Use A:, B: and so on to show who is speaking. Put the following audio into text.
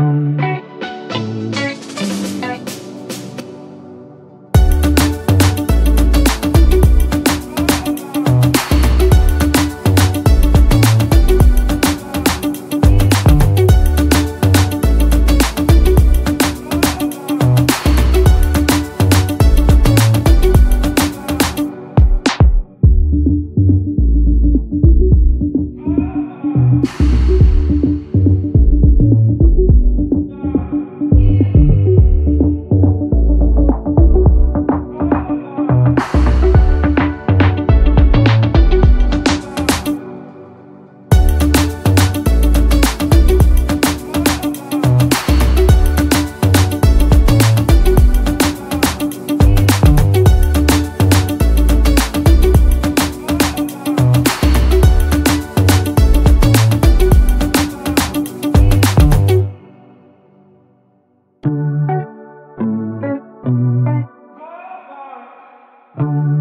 A: own. You.